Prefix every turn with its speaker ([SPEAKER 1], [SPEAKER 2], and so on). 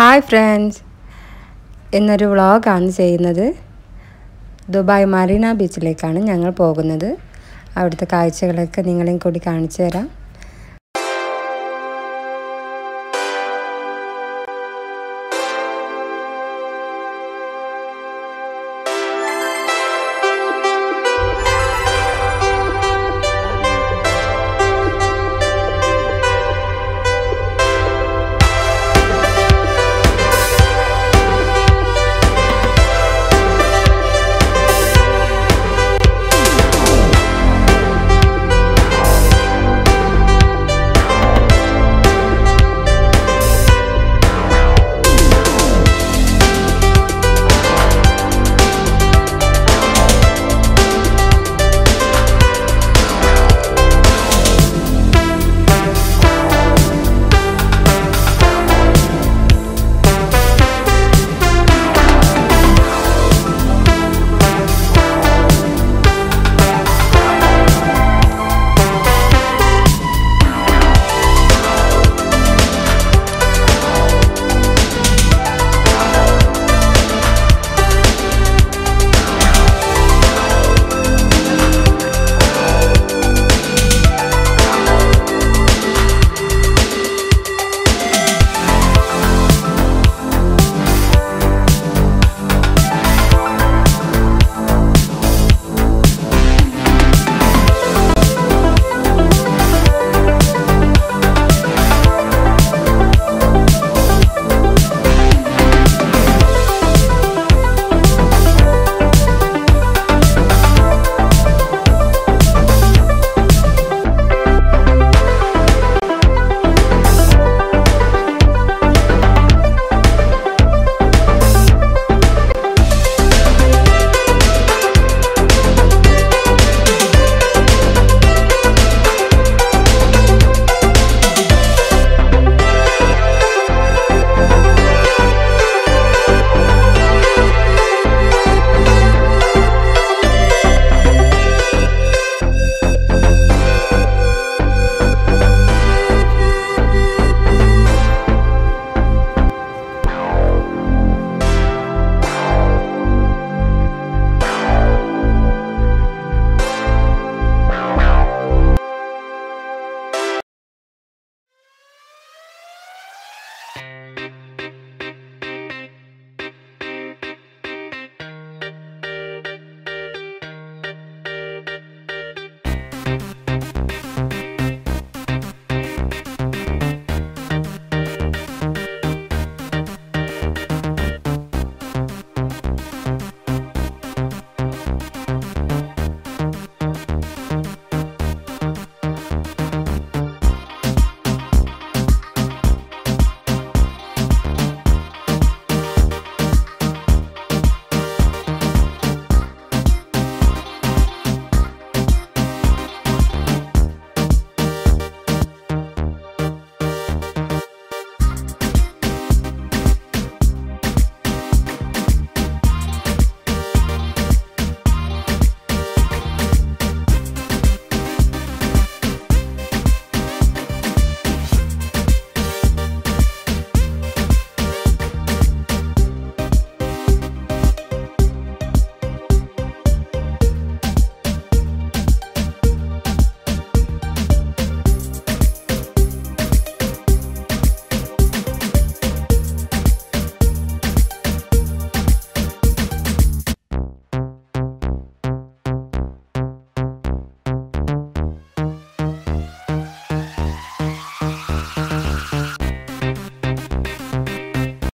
[SPEAKER 1] Hi friends ഇന്നൊരു വ്ളോഗാണ് ചെയ്യുന്നത്. ദുബായ് മറീന ബീച്ചിലേക്കാണ് ഞങ്ങൾ പോകുന്നത്. അവിടുത്തെ കാഴ്ചകളൊക്കെ നിങ്ങളെയും കൂടി കാണിച്ചു തരാം.